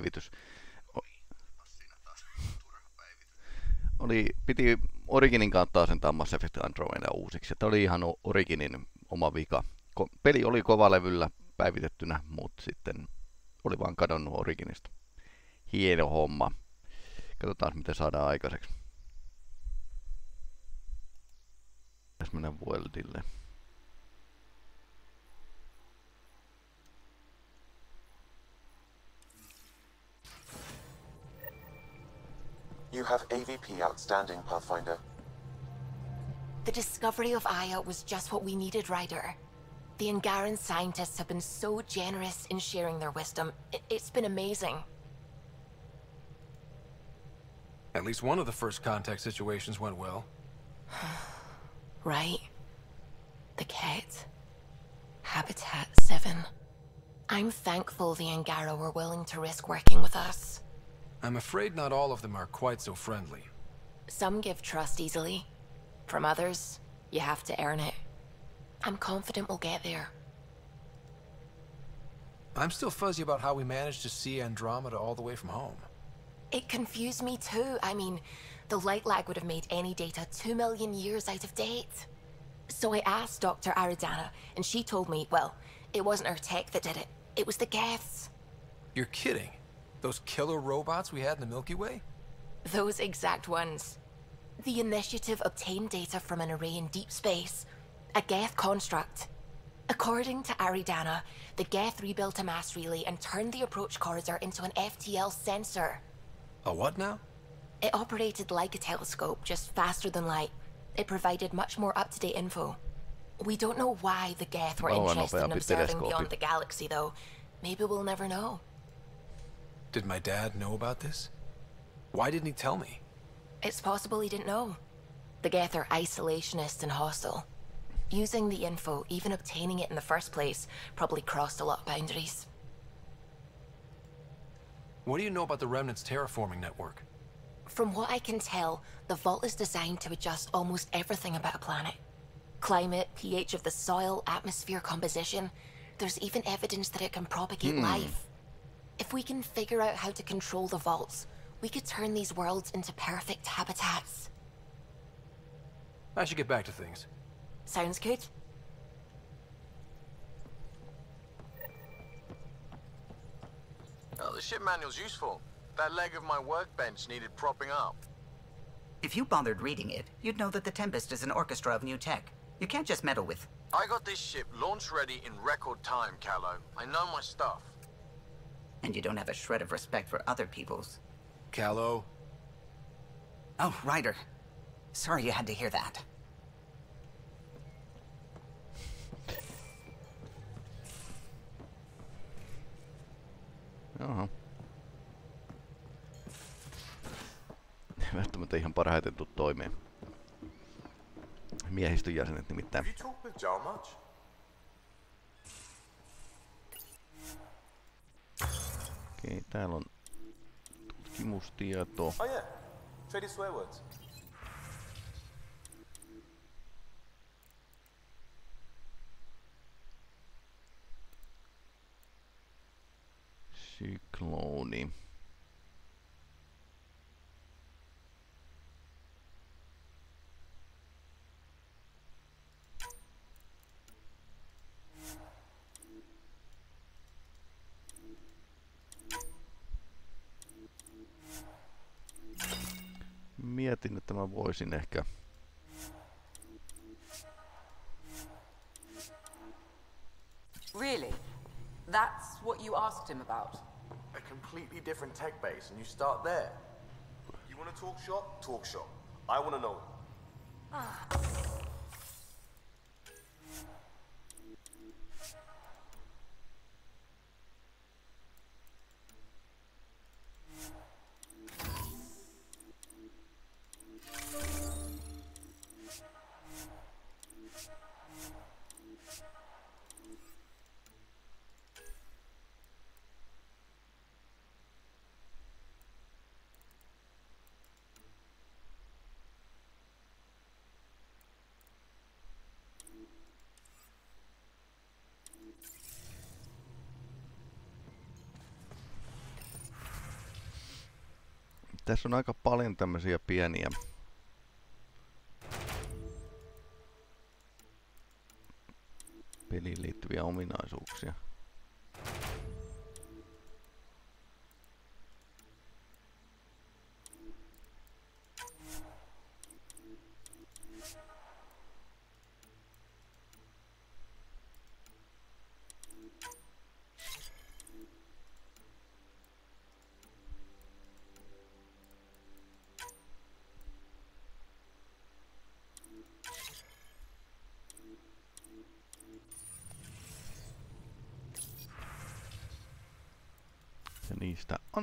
päivitys. Oli, piti Originin kautta asentaa Mass Effect Andromeda uusiksi. Tämä oli ihan Originin oma vika. Peli oli kovalevyllä päivitettynä, mutta sitten oli vaan kadonnut Originista. Hieno homma. Katsotaan, miten saadaan aikaiseksi. Pitäisi mennä Worldille. You have AVP outstanding, Pathfinder. The discovery of Aya was just what we needed, Ryder. The Angaran scientists have been so generous in sharing their wisdom. It's been amazing. At least one of the first contact situations went well. right. The Kett. Habitat 7. I'm thankful the Angara were willing to risk working with us. I'm afraid not all of them are quite so friendly. Some give trust easily. From others, you have to earn it. I'm confident we'll get there. I'm still fuzzy about how we managed to see Andromeda all the way from home. It confused me too. I mean, the light lag would have made any data two million years out of date. So I asked Dr. Aridana, and she told me, well, it wasn't her tech that did it. It was the Geths. You're kidding. Those killer robots we had in the Milky Way? Those exact ones. The initiative obtained data from an array in deep space, a Geth construct. According to Aridana, the Geth rebuilt a mass relay and turned the approach corridor into an FTL sensor. A what now? It operated like a telescope, just faster than light. It provided much more up-to-date info. We don't know why the Geth were Oh, interested in observing beyond the galaxy, though. Maybe we'll never know. Did my dad know about this? Why didn't he tell me? It's possible he didn't know. The Geth are isolationist and hostile. Using the info, even obtaining it in the first place, probably crossed a lot of boundaries. What do you know about the Remnant's terraforming network? From what I can tell, the vault is designed to adjust almost everything about a planet. Climate, pH of the soil, atmosphere composition. There's even evidence that it can propagate hmm. life. If we can figure out how to control the vaults, we could turn these worlds into perfect habitats. I should get back to things. Sounds good? Oh, the ship manual's useful. That leg of my workbench needed propping up. If you bothered reading it, you'd know that the Tempest is an orchestra of new tech. You can't just meddle with. I got this ship launch ready in record time, Kallo. I know my stuff. And you don't have a shred of respect for other people's. Kallo, Oh, Ryder. Sorry you had to hear that. Jaha. Välttämättä ihan parhaiten tuu toimeen. Miehistön jäsenet nimittäin. Have you talked with Jar Okei, täällä on tutkimustieto. Oh yeah, traded swear words. Syklooni. Mietin, että mä voisin ehkä Really? That's what you asked him about? A completely different tech base, and you start there. You want to talk shop? Talk shop. I want to know. Tässä on aika paljon tämmöisiä pieniä peliin liittyviä ominaisuuksia.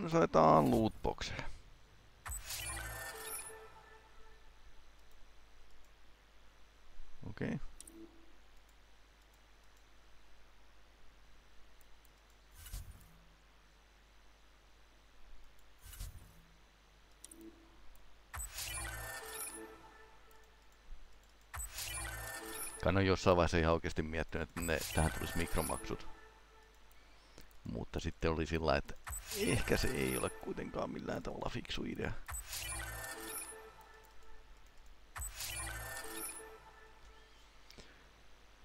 Niistä ansaitaan lootboxeja. Okei. Okay. Kai on jossain vaiheessa ihan oikeasti miettinyt, että ne, tähän tulisi mikromaksut. Mutta sitten oli sillä että ehkä se ei ole kuitenkaan millään tavalla fiksu idea.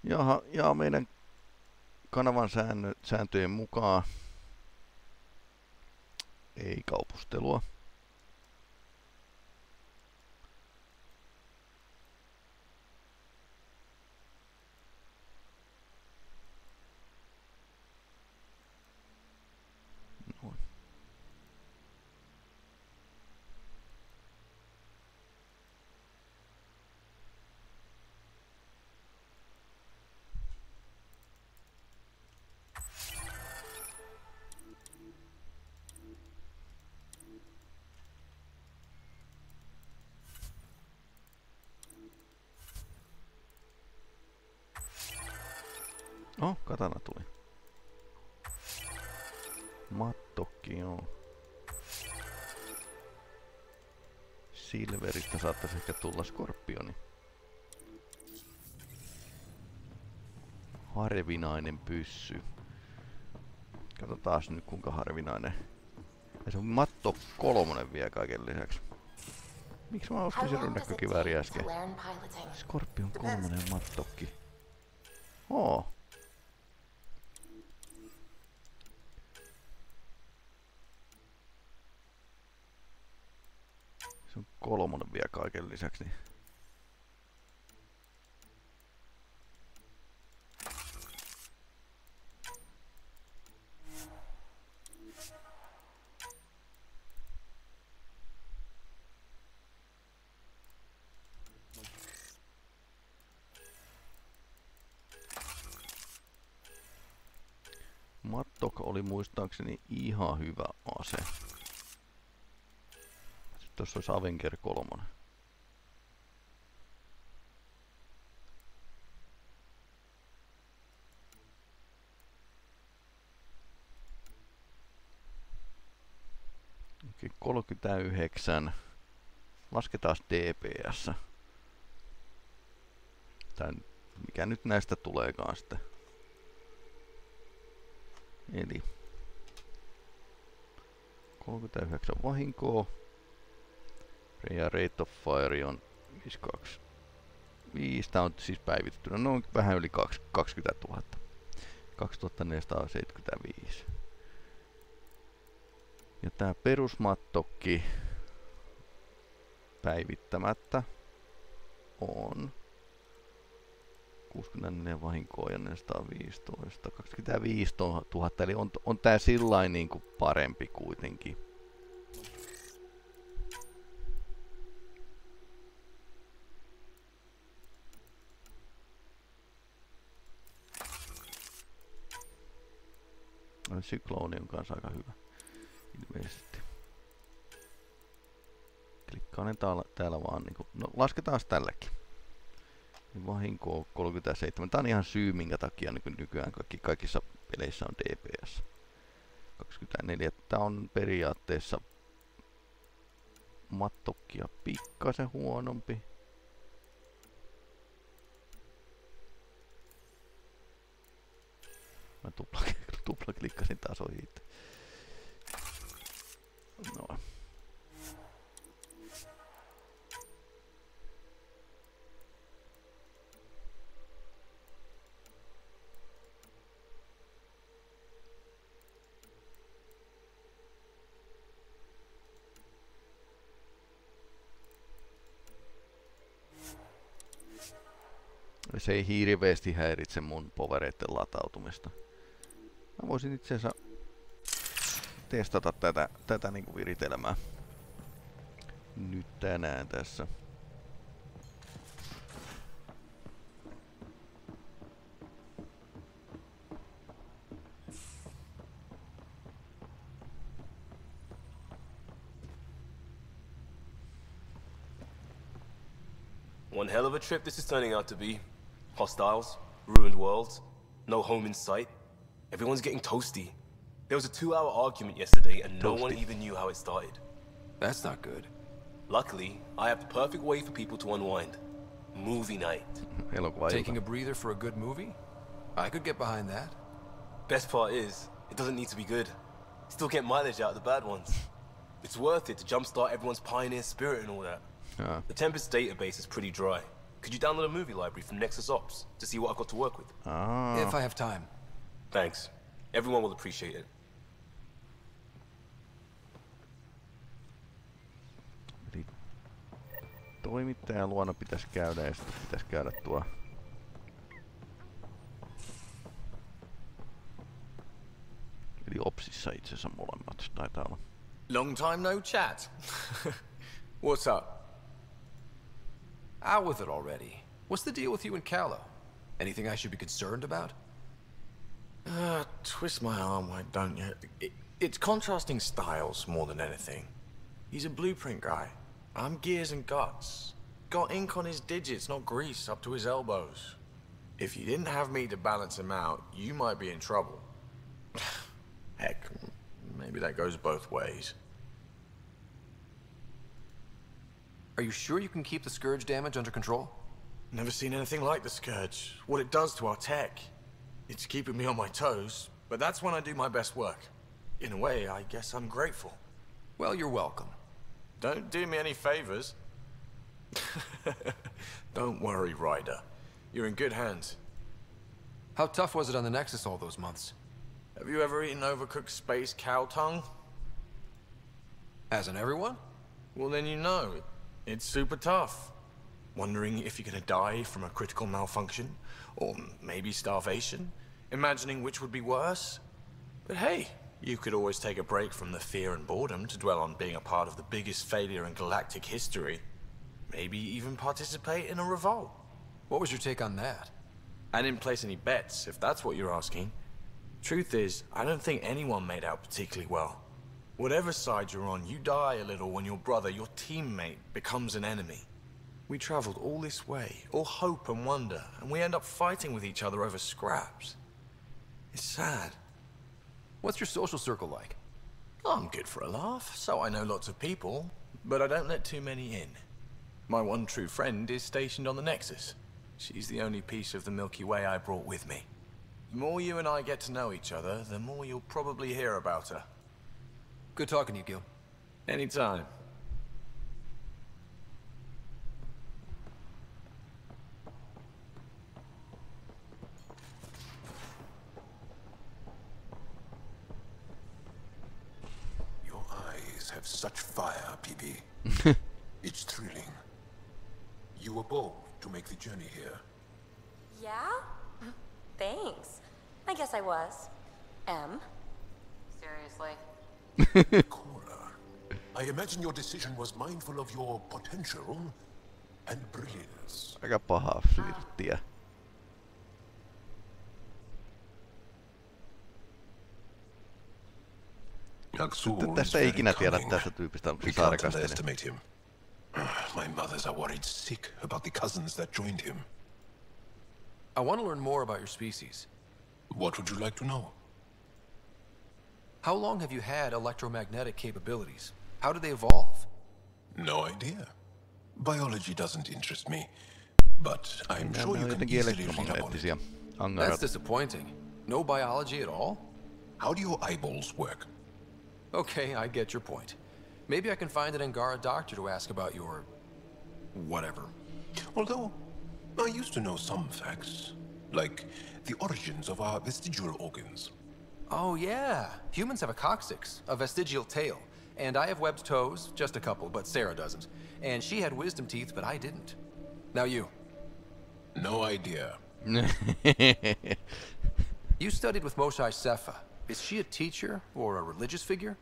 Jaha, ja meidän kanavan säännö, sääntöjen mukaan ei kaupustelua. Oh, katana tuli. Mattokki, joo. Silveristä saattaisi ehkä tulla skorpioni. Harvinainen pyssy. Katsotaan nyt kuinka harvinainen. Ja se on Matto kolmonen vielä kaiken lisäksi. Miksi mä ostin sen rynnäkkökivääri äsken? Skorpion kolmonen mattokki. Oo. Se on kolmonen vielä kaiken lisäksi. Niin. Mattok oli muistaakseni ihan hyvä ase. Tuossa olisi Avenger 3. Okei, 39. Lasketaan DPS. Tän, mikä nyt näistä tuleekaan sitten. Eli 39 vahinkoa. Ja rate of fire on 52. 5. Tää on siis päivitettynä noin vähän yli 20 000. 2475. Ja tää perusmattokki päivittämättä on 64 vahinkoa ja 415, 25 000, eli on, on tää sillain niinku parempi kuitenkin. No, Syklooni on kanssa aika hyvä. Ilmeisesti. Klikkaan täällä, täällä vaan niinku, no lasketaan tälläkin. Niin vahinko on 37. Tää on ihan syy, minkä takia niin nykyään kaikki, kaikissa peleissä on DPS. 24. Tää on periaatteessa mattokkia pikkasen huonompi. tupla klikkasin taas tasoihin. No. Se ei hirveästi häiritse mun povereiden latautumista. Mä voisin itse asiassa testata tätä, tätä niinku viritelmää. Nyt tänään tässä. One hell of a trip this is turning out to be. Hostiles, ruined worlds, no home in sight. Everyone's getting toasty. There was a two-hour argument yesterday and no one even knew how it started. That's not good. Luckily, I have the perfect way for people to unwind. Movie night. Elokuva Taking a breather for a good movie? I could get behind that. Best part is, it doesn't need to be good. Still get mileage out of the bad ones. It's worth it to jumpstart everyone's pioneer spirit and all that. Jaa. The Tempest database is pretty dry. Could you download a movie library from Nexus Ops to see what I've got to work with? Aa, If I have time. Thanks. Everyone will appreciate it. eli toimittajan luona pitäisi käydä ja sitten pitäisi käydä tuo Eli Opsissa itse asiassa molemmat taitaa olla. Long time no chat. What's up? Out with it already. What's the deal with you and Kallo? Anything I should be concerned about? Uh, twist my arm, why don't you? It, it's contrasting styles more than anything. He's a blueprint guy. I'm gears and guts. Got ink on his digits, not grease up to his elbows. If you didn't have me to balance him out, you might be in trouble. Heck, maybe that goes both ways. Are you sure you can keep the Scourge damage under control? Never seen anything like the Scourge. What it does to our tech. It's keeping me on my toes, but that's when I do my best work. In a way, I guess I'm grateful. Well, you're welcome. Don't do me any favors. Don't worry, Ryder. You're in good hands. How tough was it on the Nexus all those months? Have you ever eaten overcooked space cow tongue? Hasn't everyone? Well, then you know. It's super tough. Wondering if you're gonna die from a critical malfunction? Or maybe starvation? Imagining which would be worse? But hey, you could always take a break from the fear and boredom to dwell on being a part of the biggest failure in galactic history. Maybe even participate in a revolt. What was your take on that? I didn't place any bets, if that's what you're asking. Truth is, I don't think anyone made out particularly well. Whatever side you're on, you die a little when your brother, your teammate, becomes an enemy. We traveled all this way, all hope and wonder, and we end up fighting with each other over scraps. It's sad. What's your social circle like? I'm good for a laugh, so I know lots of people, but I don't let too many in. My one true friend is stationed on the Nexus. She's the only piece of the Milky Way I brought with me. The more you and I get to know each other, the more you'll probably hear about her. Good talking to you, Gil. Anytime. Your eyes have such fire, Peebee. it's thrilling. You were bold to make the journey here. Yeah? Thanks. I guess I was. M. Seriously. Cora, I imagine your decision was mindful of your potential and brilliance. Aika paha flirttiä. Tästä ei ikinä tiedä tästä tyypistä, on We can't sarkastinen. underestimate. My mothers are worried sick about the cousins that joined him. I want to learn more about your species. What would you like to know? How long have you had electromagnetic capabilities? How did they evolve? No idea. Biology doesn't interest me, but I'm Nämä sure on you can easily read up on it. That's disappointing. No biology at all? How do your eyeballs work? Okay, I get your point. Maybe I can find an Angara doctor to ask about your... whatever. Although, I used to know some facts, like the origins of our vestigial organs. Oh, yeah. Humans have a coccyx, a vestigial tail. And I have webbed toes, just a couple, but Sarah doesn't. And she had wisdom teeth, but I didn't. Now you. No idea. You studied with Moshae Sefa. Is she a teacher or a religious figure?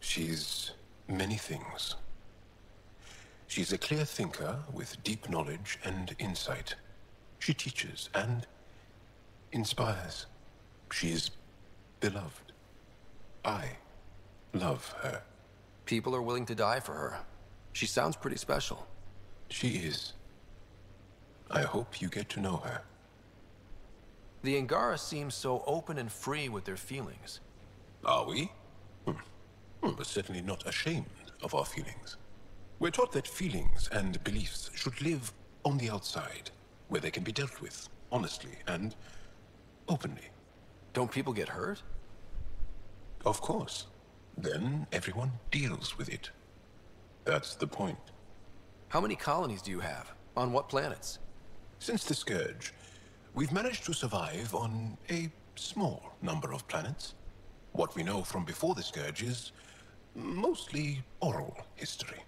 She's many things. She's a clear thinker with deep knowledge and insight. She teaches and inspires. She is beloved. I love her. People are willing to die for her. She sounds pretty special. She is. I hope you get to know her. The Angara seem so open and free with their feelings. Are we? Hmm. Hmm, But certainly not ashamed of our feelings. We're taught that feelings and beliefs should live on the outside, where they can be dealt with honestly and openly. Don't people get hurt? Of course. Then everyone deals with it. That's the point. How many colonies do you have? On what planets? Since the Scourge, we've managed to survive on a small number of planets. What we know from before the Scourge is mostly oral history.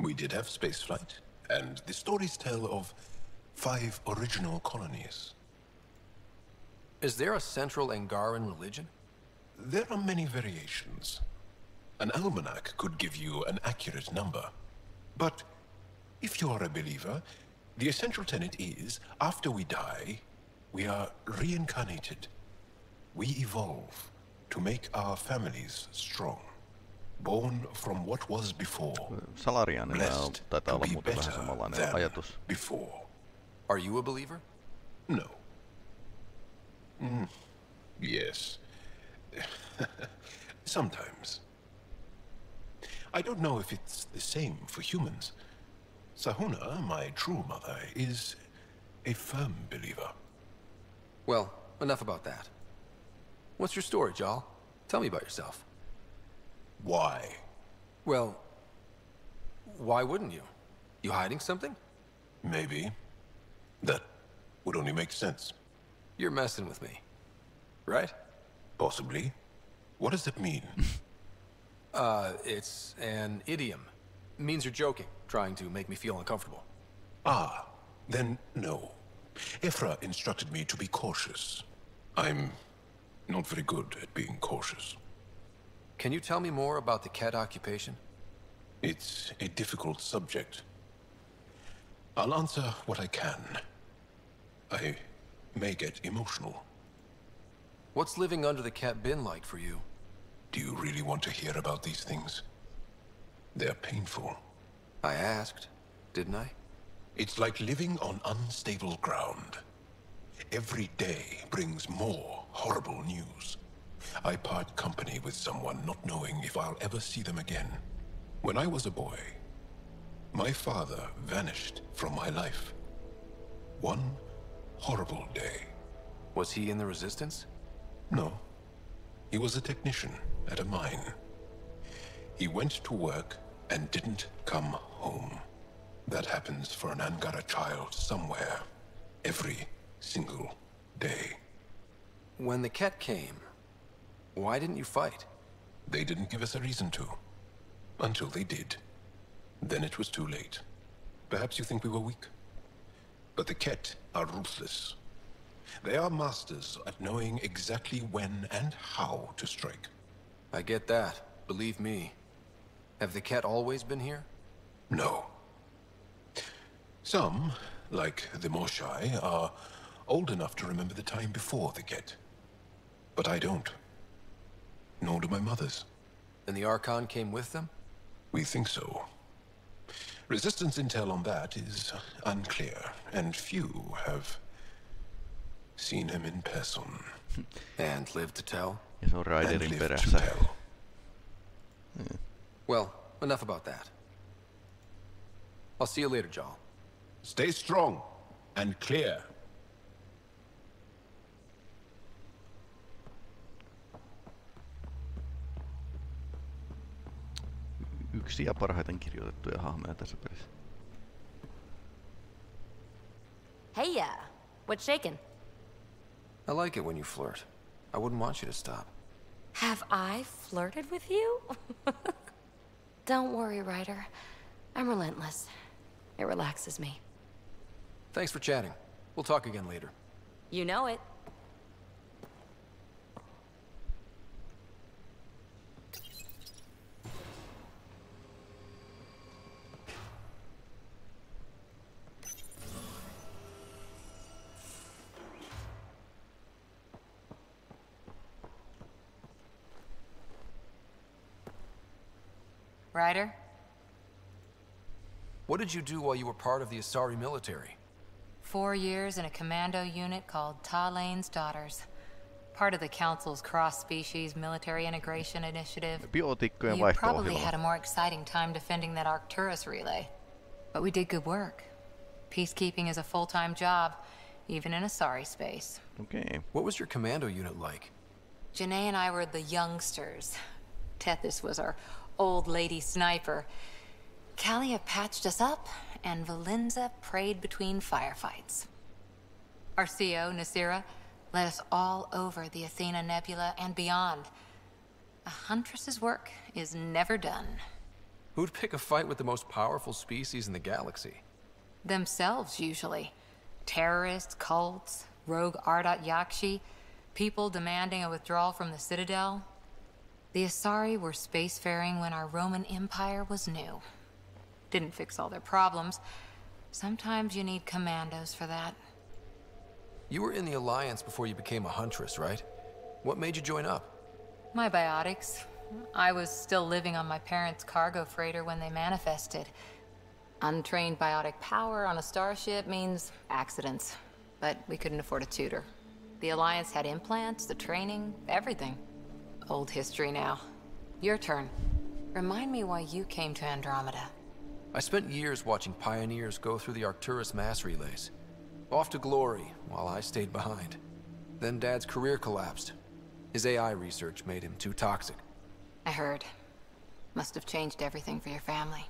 We did have spaceflight, and the stories tell of five original colonies. Is there a central Angaran religion? There are many variations. An almanac could give you an accurate number. But if you are a believer, the essential tenet is after we die, we are reincarnated. We evolve to make our families strong. Born from what was before. Salarianilla on, Blessed taitaa to olla be muuten vähän better samanlainen than ajatus. before. Are you a believer? No. Mm, yes. Sometimes. I don't know if it's the same for humans. Sahuna, my true mother, is a firm believer. Well, enough about that. What's your story, Jaal? Tell me about yourself. Why? Well, why wouldn't you? You hiding something? Maybe. That would only make sense. You're messing with me. Right? Possibly. What does that mean? Uh, it's an idiom. Means you're joking, trying to make me feel uncomfortable. ah, then no. Evfra instructed me to be cautious. I'm not very good at being cautious. Can you tell me more about the Kett occupation? It's a difficult subject. I'll answer what I can. I may get emotional. What's living under the Kett been like for you? Do you really want to hear about these things? They're painful. I asked, didn't I? It's like living on unstable ground. Every day brings more horrible news. I part company with someone not knowing if I'll ever see them again. When I was a boy, my father vanished from my life. One horrible day. Was he in the Resistance? No. He was a technician at a mine. He went to work and didn't come home. That happens for an Angara child somewhere. Every single day. When the Kett came, why didn't you fight? They didn't give us a reason to. Until they did. Then it was too late. Perhaps you think we were weak. But the Kett are ruthless. They are masters at knowing exactly when and how to strike. I get that. Believe me. Have the Kett always been here? No. Some, like the Moshae, are old enough to remember the time before the Kett. But I don't. Nor do my mothers. And the Archon came with them? We think so. Resistance intel on that is unclear, and few have seen him in person. And lived to tell? Ja se on And Raiderin lived to perässä. tell. Well, enough about that. I'll see you later, Jaal. Stay strong and clear. Yksi ja parhaiten kirjoitettuja hahmoja tässä pelissä. Hey, uh, what's shaking? I like it when you flirt. I wouldn't want you to stop. Have I flirted with you? Don't worry, Ryder. I'm relentless. It relaxes me. Thanks for chatting. We'll talk again later. You know it. Ryder? What did you do while you were part of the Asari military? Four years in a commando unit called Talane's Daughters. Part of the Council's cross-species military integration initiative. Biotikkojen You probably had a more exciting time defending that Arcturus relay. But we did good work. Peacekeeping is a full-time job, even in Asari space. Okay. What was your commando unit like? Janae and I were the youngsters. Tethys was our old lady sniper. Kalia patched us up, and Valenza prayed between firefights. Our CO, Nasira, led us all over the Athena Nebula and beyond. A huntress's work is never done. Who'd pick a fight with the most powerful species in the galaxy? Themselves, usually. Terrorists, cults, rogue Ardat Yakshi, people demanding a withdrawal from the Citadel. The Asari were spacefaring when our Roman Empire was new. Didn't fix all their problems. Sometimes you need commandos for that. You were in the Alliance before you became a huntress, right? What made you join up? My biotics. I was still living on my parents' cargo freighter when they manifested. Untrained biotic power on a starship means accidents, but we couldn't afford a tutor. The Alliance had implants, the training, everything. Old history now. Your turn. Remind me why you came to Andromeda. I spent years watching pioneers go through the Arcturus mass relays. Off to glory, while I stayed behind. Then Dad's career collapsed. His AI research made him too toxic. I heard. Must have changed everything for your family.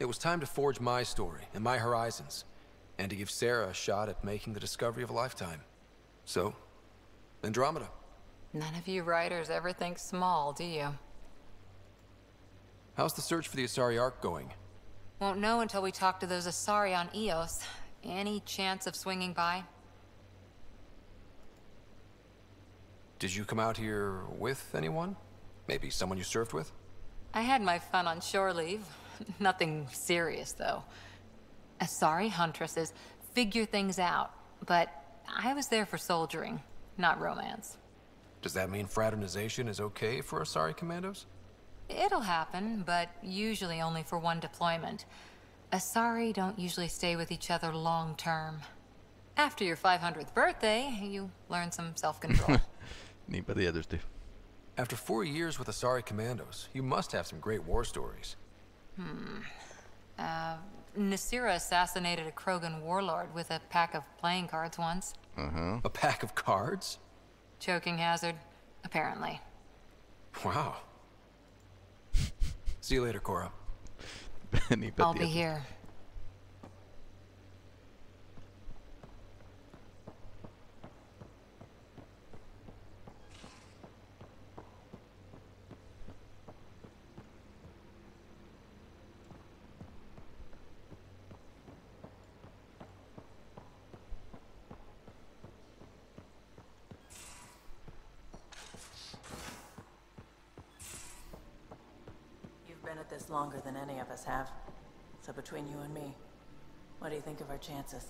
It was time to forge my story and my horizons, and to give Sarah a shot at making the discovery of a lifetime. So, Andromeda. None of you Ryders ever think small, do you? How's the search for the Asari Ark going? Won't know until we talk to those Asari on Eos. Any chance of swinging by? Did you come out here with anyone? Maybe someone you served with? I had my fun on shore leave. Nothing serious, though. Asari huntresses figure things out, but I was there for soldiering, not romance. Does that mean fraternization is okay for Asari commandos? It'll happen, but usually only for one deployment. Asari don't usually stay with each other long term. After your 500th birthday, you learn some self-control. Neither the others do. After four years with Asari commandos, you must have some great war stories. hmm. Uh, Nasira assassinated a Krogan warlord with a pack of playing cards once. Uh-huh. A pack of cards? Choking hazard, apparently. Wow. See you later, Cora. I'll be here. You've been at this longer than any of us have. So between you and me, what do you think of our chances?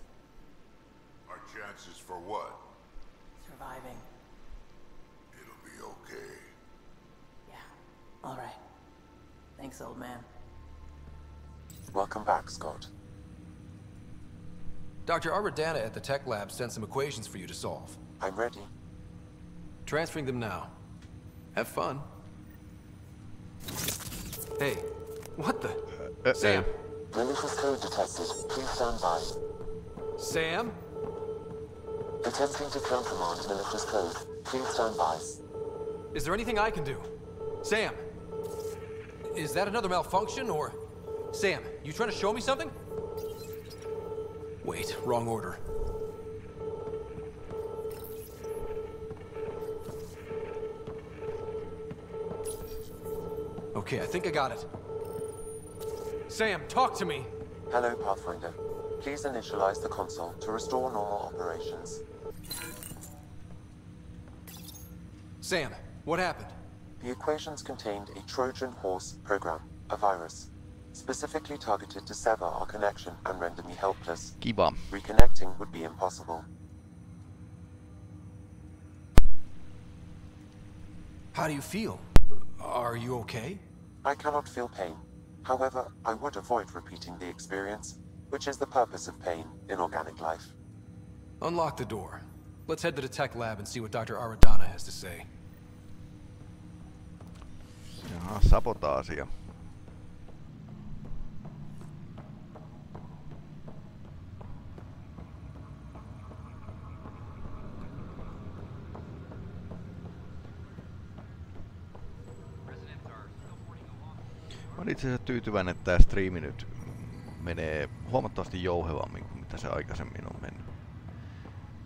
Our chances for what? Surviving. It'll be okay. Yeah. All right. Thanks, old man. Welcome back, Scott. Dr. Aridana at the tech lab sent some equations for you to solve. I'm ready. Transferring them now. Have fun. Hey, what the? Uh, uh, Sam. Malicious code detected. Please stand by. Sam? Attempting to countermand malicious code. Please stand by. Is there anything I can do? Sam! Is that another malfunction, or... Sam, you trying to show me something? Wait, wrong order. Okay, I think I got it. Sam, talk to me! Hello, Pathfinder. Please initialize the console to restore normal operations. Sam, what happened? The equations contained a Trojan horse program, a virus, specifically targeted to sever our connection and render me helpless. Key bomb. Reconnecting would be impossible. How do you feel? Are you okay? I cannot feel pain. However, I would avoid repeating the experience, which is the purpose of pain in organic life. Unlock the door. Let's head to the tech lab and see what Dr. Aridana has to say. Jaha, sabotaasia. Olen itse asiassa tyytyväinen, että tämä striimi nyt menee huomattavasti jouhevammin kuin mitä se aikaisemmin on mennyt.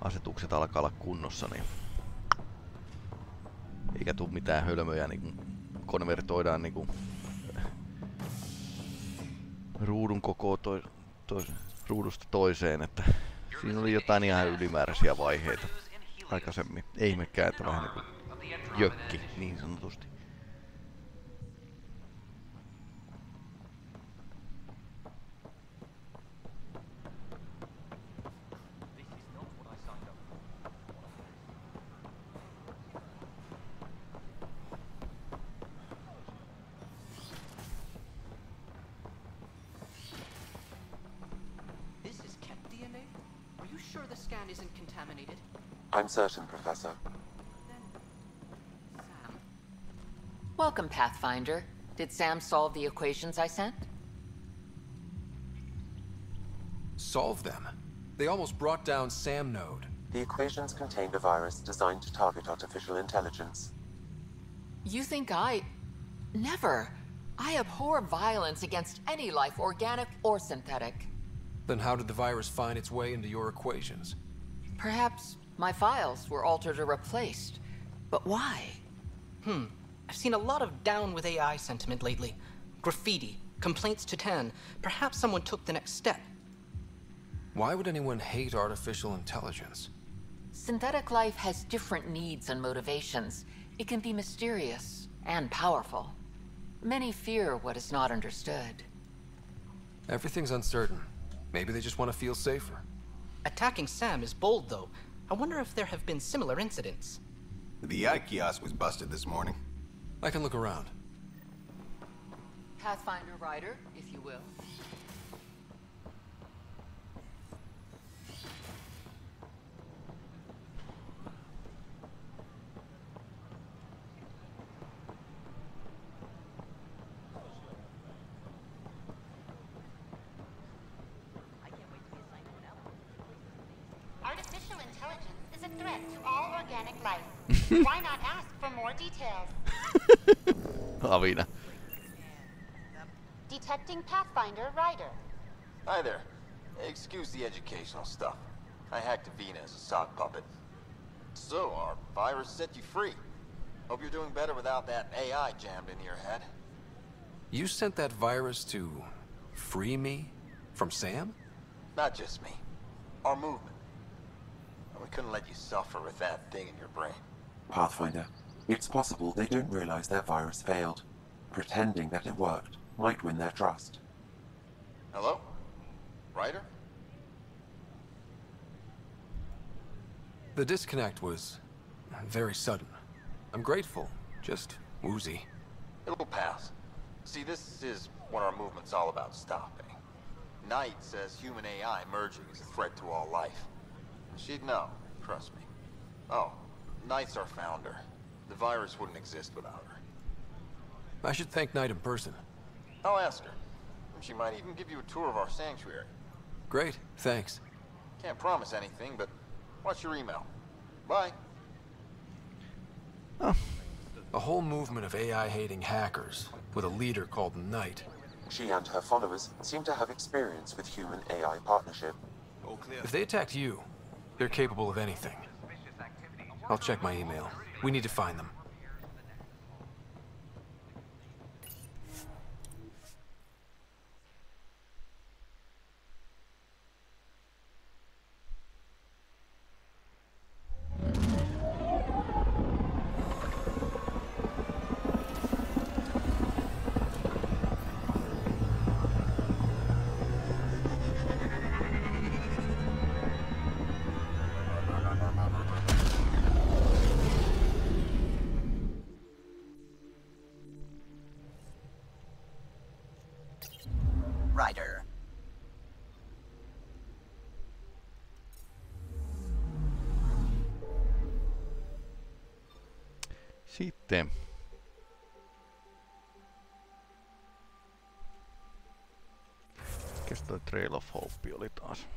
Asetukset alkaa olla kunnossa, niin eikä tule mitään hölmöjä, niin konvertoidaan niin kuin ruudun koko toi, toi, ruudusta toiseen, että siinä oli jotain ihan ylimääräisiä vaiheita aikaisemmin. Ei mekään, että vähän niin kuin jökki niin sanotusti. I'm certain, Professor. Welcome, Pathfinder. Did Sam solve the equations I sent? Solve them? They almost brought down Sam Node. The equations contained a virus designed to target artificial intelligence. You think I... Never. I abhor violence against any life, organic or synthetic. Then how did the virus find its way into your equations? Perhaps my files were altered or replaced. But why? Hmm. I've seen a lot of down with AI sentiment lately. Graffiti, complaints to Tann. Perhaps someone took the next step. Why would anyone hate artificial intelligence? Synthetic life has different needs and motivations. It can be mysterious and powerful. Many fear what is not understood. Everything's uncertain. Maybe they just want to feel safer. Attacking Sam is bold, though. I wonder if there have been similar incidents. The AI kiosk was busted this morning. I can look around. Pathfinder Ryder, if you will. Artificial intelligence is a threat to all organic life. Why not ask for more details? Avina. Detecting Pathfinder Ryder. Hi there. Excuse the educational stuff. I hacked Avina as a sock puppet. So, our virus set you free. Hope you're doing better without that AI jammed into your head. You sent that virus to free me from Sam? Not just me. Our movement. We couldn't let you suffer with that thing in your brain. Pathfinder, it's possible they don't realize their virus failed. Pretending that it worked might win their trust. Hello? Ryder? The disconnect was very sudden. I'm grateful, just woozy. It'll pass. See, this is what our movement's all about stopping. Knight says human AI merging is a threat to all life. She'd know, trust me. Oh, Knight's our founder. The virus wouldn't exist without her. I should thank Knight in person. I'll ask her. She might even give you a tour of our sanctuary. Great, thanks. Can't promise anything, but what's your email? Bye. Oh. A whole movement of AI-hating hackers with a leader called Knight. She and her followers seem to have experience with human-AI partnership. If they attacked you, they're capable of anything. I'll check my email. We need to find them. Sitten. Mikäs toi Trail of Hope oli taas?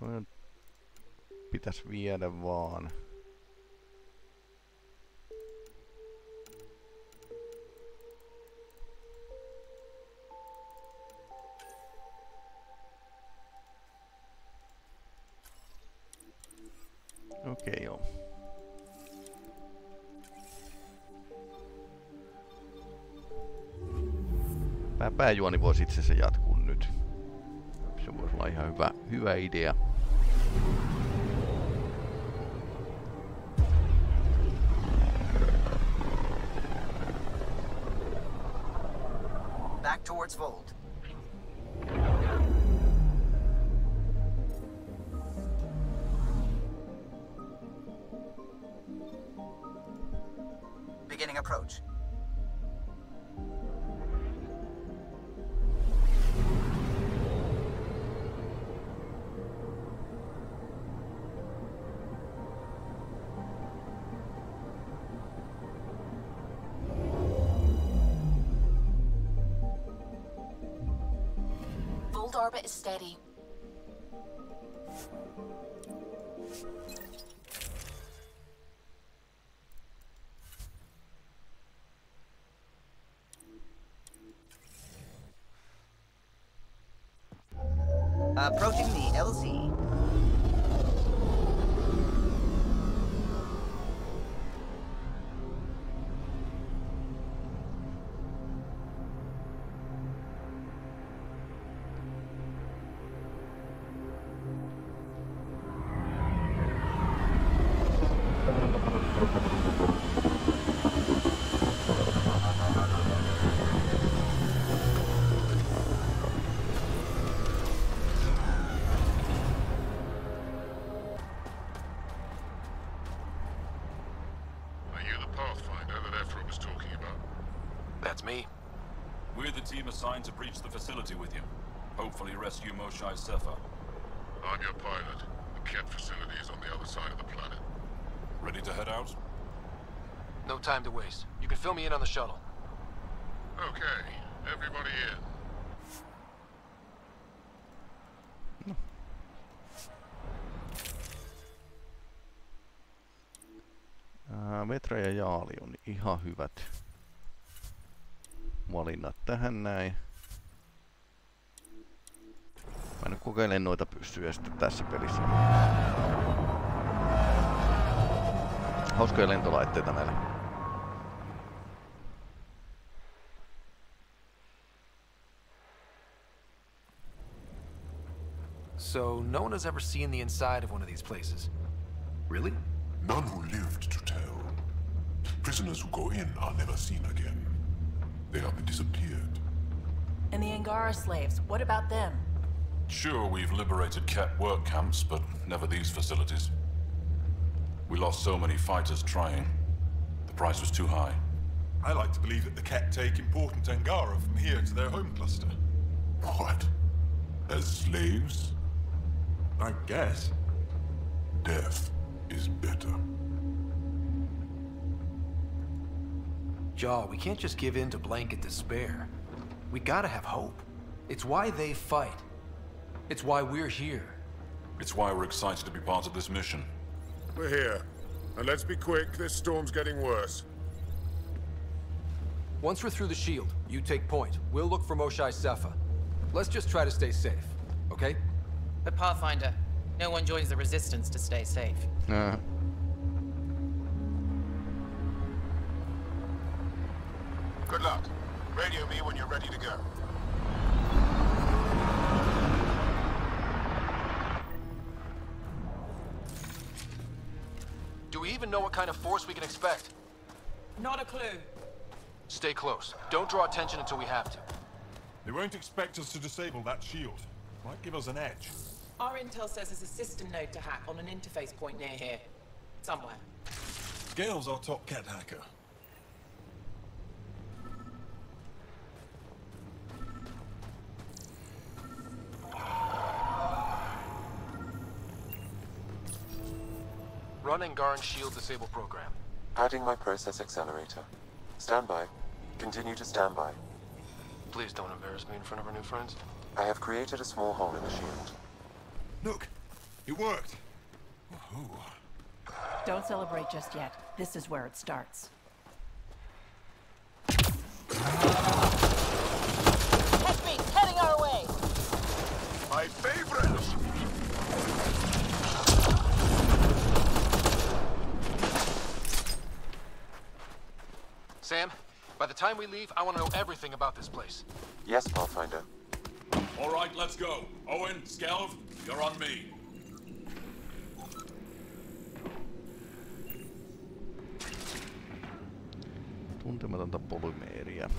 Toi on... Pitäis viedä vaan. Pääjuoni voisi itse asiassa jatkuu nyt. Se voisi olla ihan hyvä, hyvä idea. Orbit is steady. Me in on the shuttle. Okay, everybody in. Ää, Vetra ja Jaali on ihan hyvät valinnat tähän näin. Mä nyt kokeilen noita pyssyjä sitten tässä pelissä. Hauskoja lentolaitteita näillä. So, no one has ever seen the inside of one of these places. Really? None who lived to tell. Prisoners who go in are never seen again. They have disappeared. And the Angara slaves, what about them? Sure, we've liberated Kett work camps, but never these facilities. We lost so many fighters trying. The price was too high. I like to believe that the Kett take important Angara from here to their home cluster. What? As slaves? I guess. Death is better. Jaal, we can't just give in to blanket despair. We gotta have hope. It's why they fight. It's why we're here. It's why we're excited to be part of this mission. We're here. And let's be quick, this storm's getting worse. Once we're through the shield, you take point. We'll look for Moshae Sefa. Let's just try to stay safe, okay? But Pathfinder, no one joins the Resistance to stay safe. Ää, Good luck. Radio me when you're ready to go. Do we even know what kind of force we can expect? Not a clue. Stay close. Don't draw attention until we have to. They won't expect us to disable that shield. Might give us an edge. Our intel says there's a system node to hack on an interface point near here. Somewhere. Gail's our top cat hacker. Running Garin shield disable program. Adding my process accelerator. Standby. Continue to standby. Please don't embarrass me in front of our new friends. I have created a small hole in the shield. Look, it worked. Don't celebrate just yet. This is where it starts. Headbeat, heading our way! My favorite! Sam, by the time we leave, I want to know everything about this place. Yes, Pathfinder. All right, let's go. Owen, Skelv, you're on me. Tuntematonta polymeeria.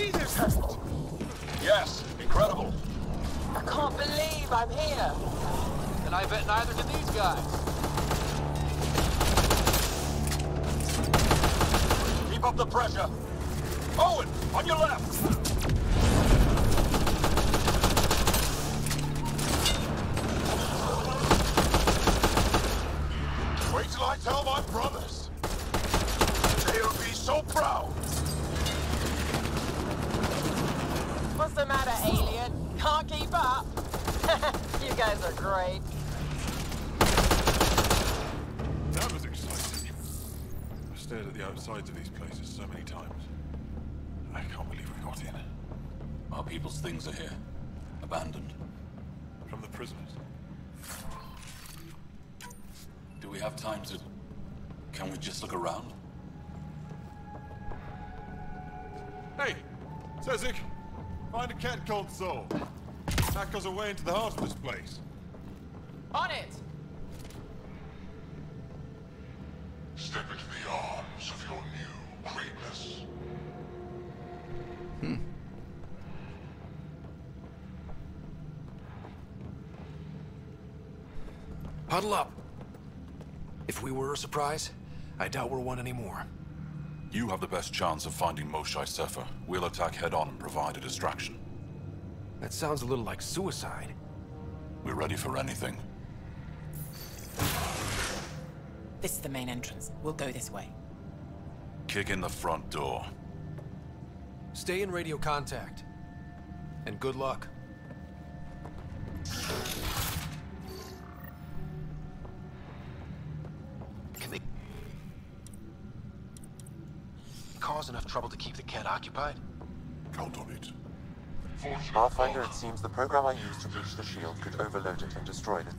See this? Yes, incredible. I can't believe I'm here! And I bet neither did these guys. Keep up the pressure. Owen, on your left. Wait till I tell my brothers. They'll be so proud. What's the matter, alien? Can't keep up? you guys are great. That was exciting. I've stared at the outsides of these places so many times. I can't believe we got in. Our people's things are here. Abandoned. Cat called Soul. Hack us away into the heart of this place. On it! Step into the arms of your new greatness. Hmm. Huddle up. If we were a surprise, I doubt we're one anymore. You have the best chance of finding Moshae Sefa. We'll attack head-on and provide a distraction. That sounds a little like suicide. We're ready for anything. This is the main entrance. We'll go this way. Kick in the front door. Stay in radio contact. And good luck. Can they cause enough trouble to keep the Kett occupied? Count on it. Pathfinder, it seems the program I used to reach the shield could overload it and destroy the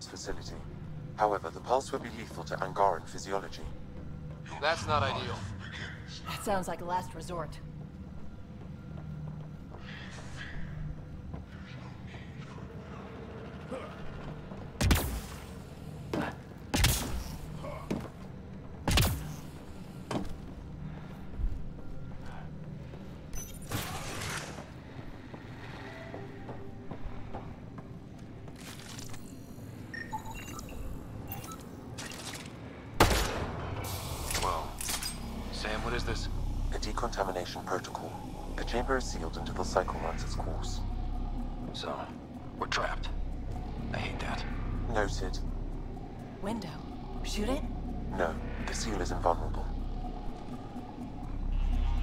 facility. However, the pulse would be lethal to Angaran physiology. That's not ideal. That sounds like a last resort. Sealed until the cycle runs its course. So, we're trapped. I hate that. Noted. Window. Shoot it? No, the seal is invulnerable.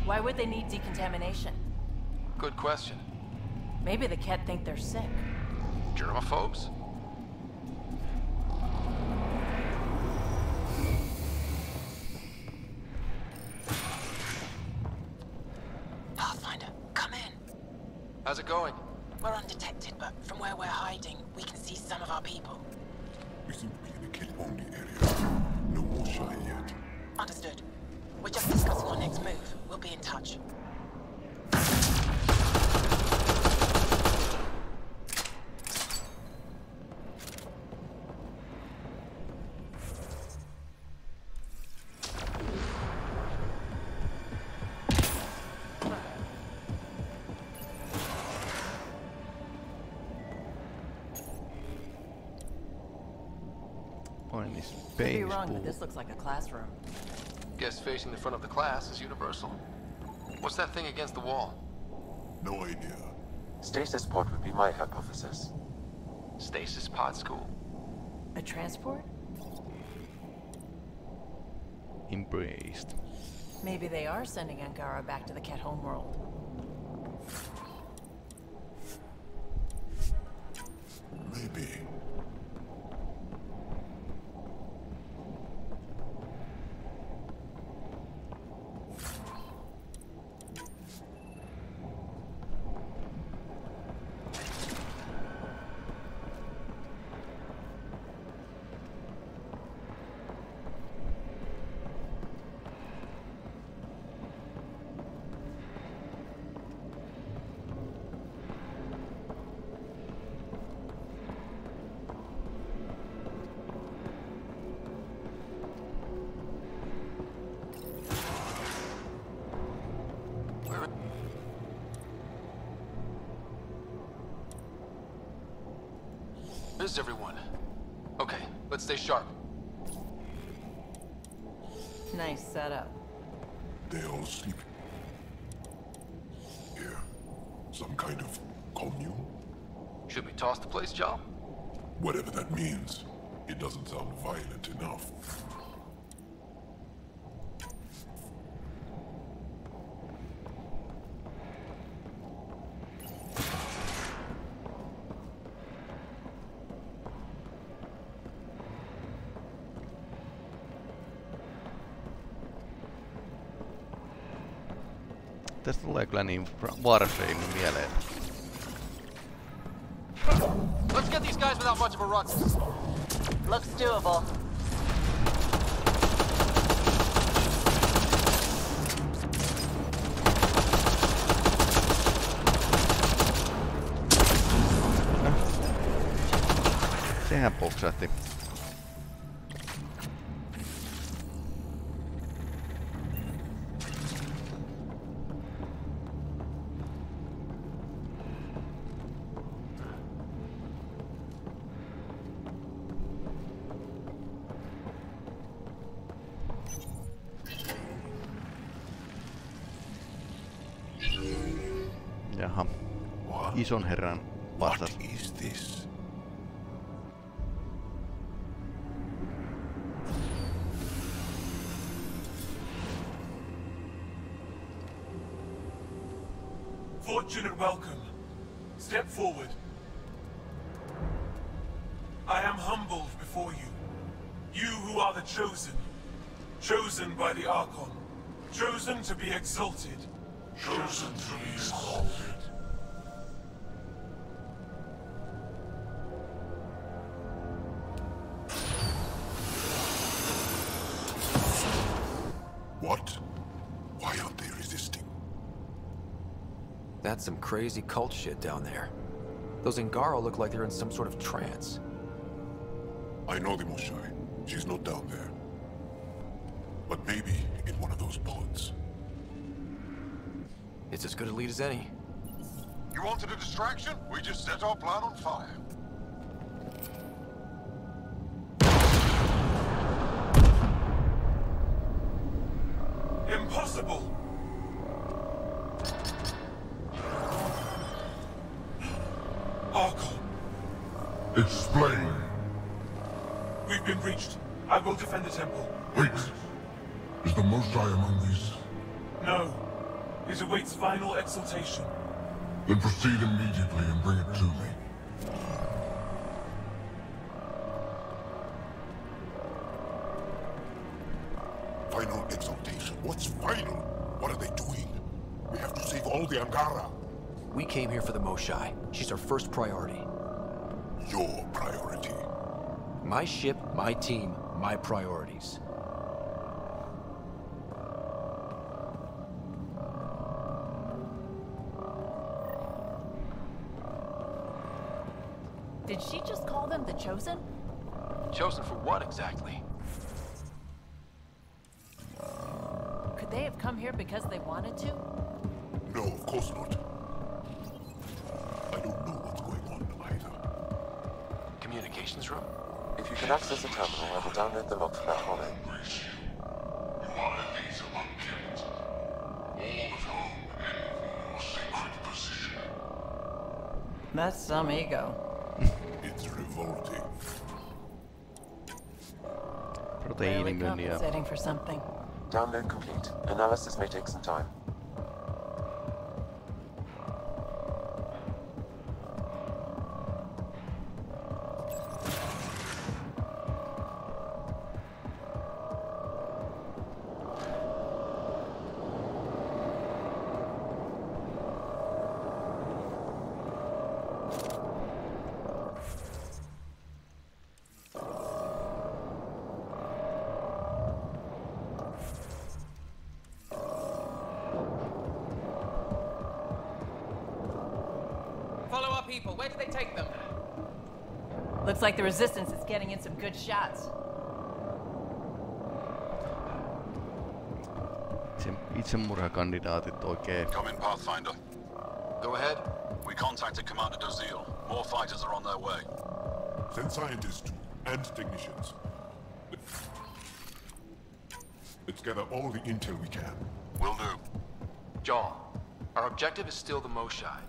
Why would they need decontamination? Good question. Maybe the Kett think they're sick. Germaphobes? Pathfinder, come in. How's it going? We're undetected, but from where we're hiding, we can see some of our people. We seem to be in a kill-only area. No Moshae yet. Understood. We're just discussing our next move. We'll be in touch. Join is Could be pain wrong, but spool. this looks like a classroom. Guess facing the front of the class is universal. What's that thing against the wall? No idea. Stasis pod would be my hypothesis. Stasis pod school. A transport? Embraced. Maybe they are sending Angara back to the Kett homeworld. Where's everyone? Okay, let's stay sharp. Nice setup. They all sleep. Here. Some kind of commune? Should we toss the place, Joe? Whatever that means. It doesn't sound violent enough. Tästä tulee kyllä niin Fra- Warframe mieleen. Let's get these guys without much of a ruckus. Looks doable. Sehän poksahti. Ison herran vastas. What is this? Fortunate welcome. Step forward. I am humbled before you. You who are the chosen. Chosen by the Archon. Chosen to be exalted. Chosen to be exalted. Crazy cult shit down there. Those Angara look like they're in some sort of trance. I know the Moshae. She's not down there. But maybe in one of those pods. It's as good a lead as any. You wanted a distraction? We just set our plan on fire. Explain. we've been breached. I will defend the temple. Wait. Is the Moshae among these? No. It awaits final exaltation. Then proceed immediately and bring it to me. Final exaltation? What's final? What are they doing? We have to save all the Angara. We came here for the Moshae. She's our first priority. My ship, my team, my priorities. That's some ego. It's revolting. Clearly Proteiinimyynnin ja compensating for something. Download complete. Analysis may take some time. Getting in some good shots. itse, itsemurhakandidaatit oikein. Come in, Pathfinder. Go ahead. We contacted Commander Dozil. More fighters are on their way. Send scientists too, and technicians. Let's gather all the intel we can. Will do. John, our objective is still the Moshae.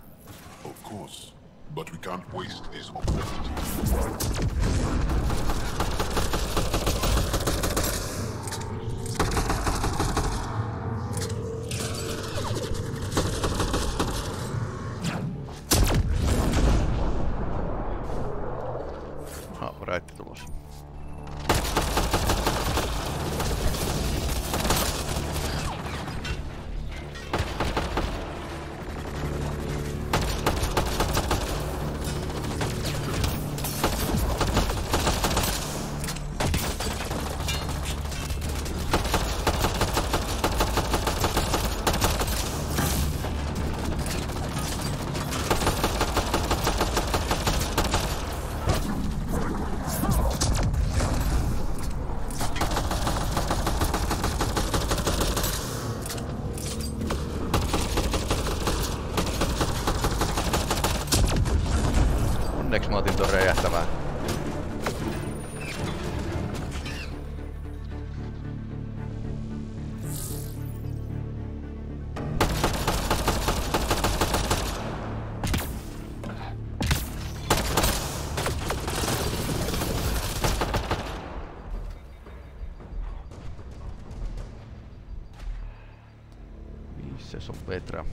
Of course. But we can't waste this opportunity. son Petra.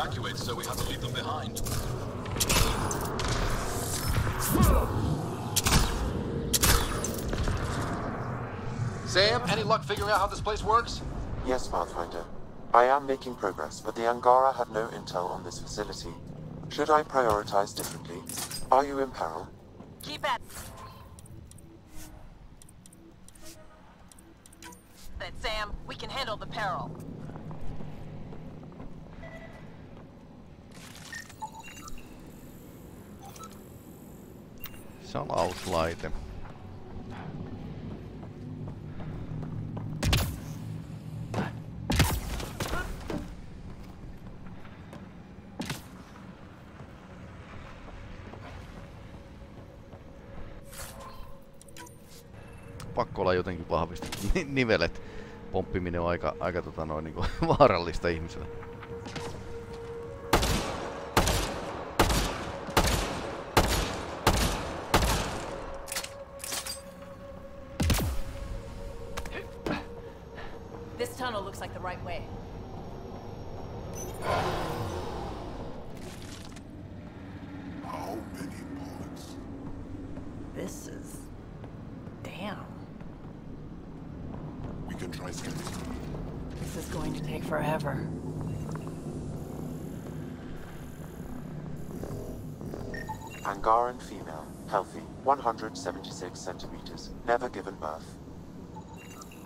Evacuate, so we had to leave them behind. Sam, any luck figuring out how this place works? Yes, Pathfinder. I am making progress, but the Angara have no intel on this facility. Should I prioritize differently? Are you in peril? Keep at it, Sam. We can handle the peril. Salauslaite. Pakko olla jotenkin vahvistettu. Ni- Nivelet pomppiminen on aika, aika tota noin, niin vaarallista ihmiselle.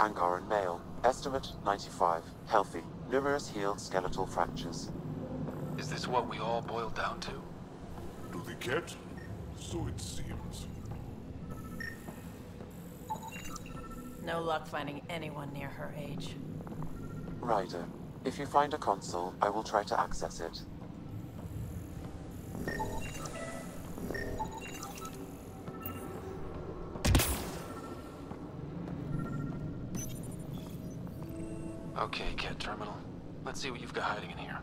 Angaran male, estimate 95, healthy, numerous healed skeletal fractures. Is this what we all boiled down to? To the Kett? So it seems. No luck finding anyone near her age. Ryder, if you find a console, I will try to access it. Okay, Kett Terminal. Let's see what you've got hiding in here.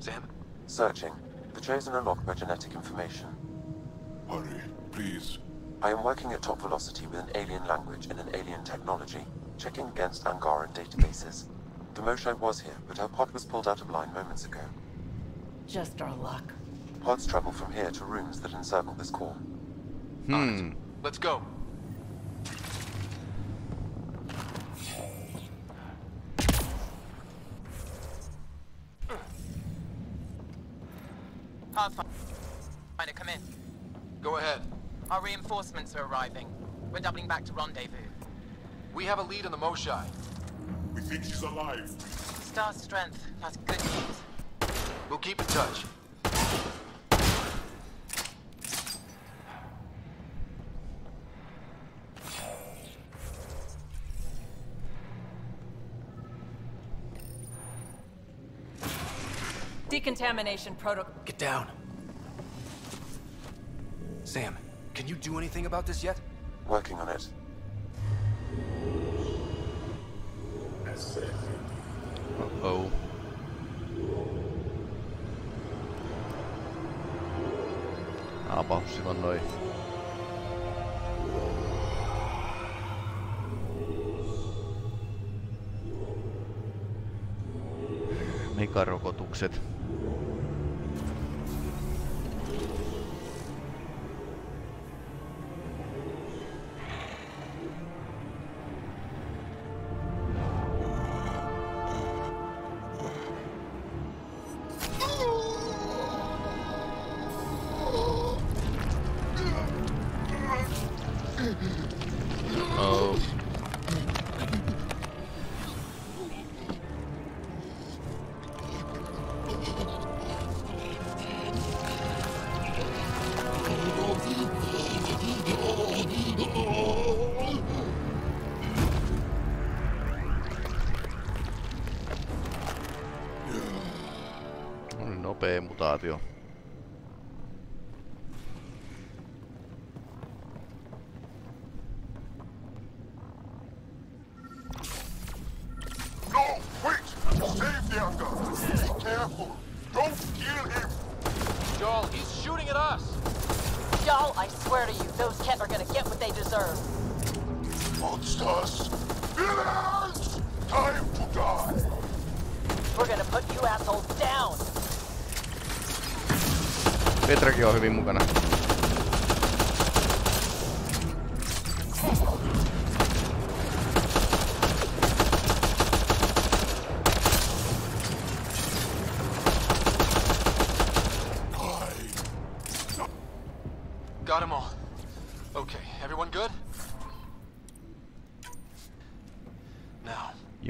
Sam? Searching. The Chosen are locked by genetic information. Hurry, please. I am working at top velocity with an alien language and an alien technology, checking against Angaran databases. The Moshae was here, but her pod was pulled out of line moments ago. Just our luck. Pods travel from here to rooms that encircle this core. Hmm. Let's go. Pathfinder, come in. Go ahead. Our reinforcements are arriving. We're doubling back to rendezvous. We have a lead on the Moshae. We think she's alive. Star strength. That's good news. We'll keep in touch. Decontamination protocol. Get down. Sam, can you do anything about this yet? Working on it. Uh-oh. Ah, Avaus silloin noin. Megarokotukset. Oh.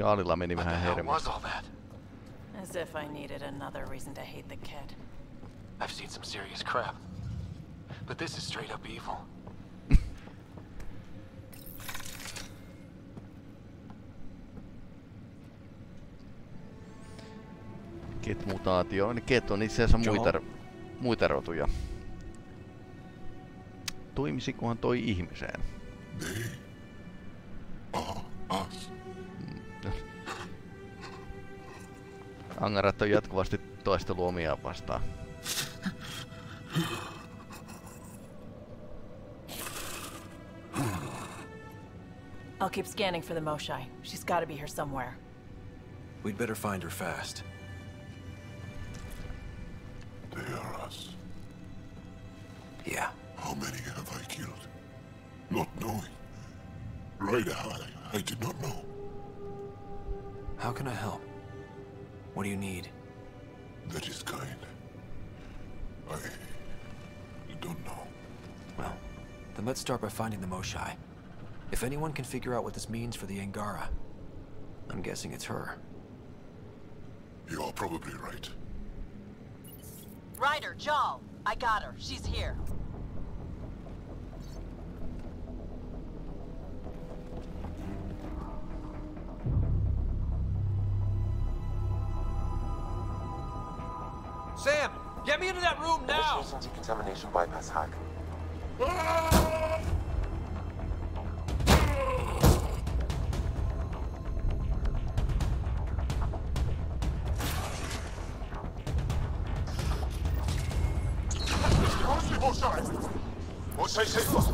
Now, Jaalilla meni vähän how hermo. was all that? As if I needed another reason to hate the kid. I've seen some serious crap. But this is straight up evil. Ket-mutaatio. Niin Ket on itse asiassa muita, muita rotuja. Toimisikohan toi ihmiseen? Jatkuvasti toistelu omiaan vastaan. I'll keep scanning for the Moshae. She's gotta be here somewhere. We'd better find her fast. They are us. Yeah. How many have I killed? Not knowing. Right, I, I did not know. How can I help? What do you need? That is kind. I don't know. Well, then let's start by finding the Moshae. If anyone can figure out what this means for the Angara, I'm guessing it's her. You are probably right. Ryder, Jaal, I got her. She's here. Sam, get me into that room now! Initiating decontamination bypass hack. Honestly, Moshae!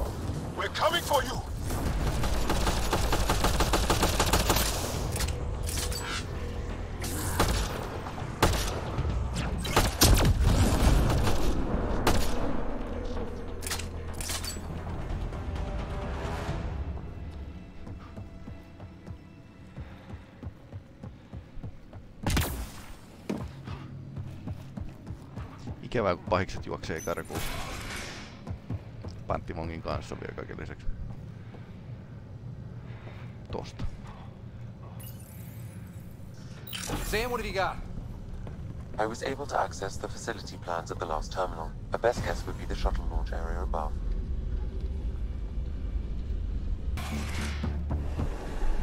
Ikävää, kun pahikset juoksee karkuun. Panttimongin kanssa vielä kaiken lisäksi. Tosta. Sam, what have you got? I was able to access the facility plans at the last terminal. A best guess would be the shuttle launch area above.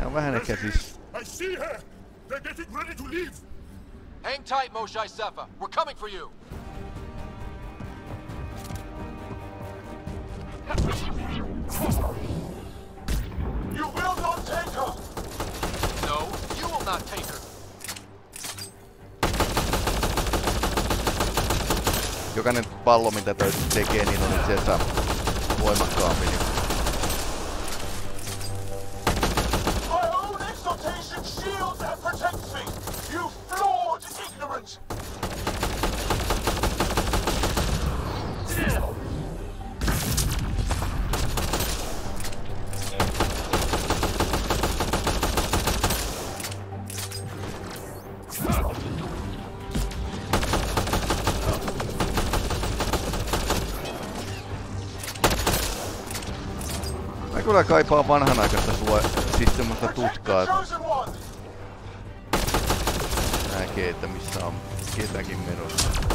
On vähän ehkä siis... I see her! They're getting ready to leave! Hang tight, Moshai Sefa. We're coming for. You pallo, mitä toi tekee, niin on itse asiassa voimakkaampi. Niin Kaipaan vanhanaikaista sua, siis semmoista tutkaa, että näkee, että missä on ketäkin menossa.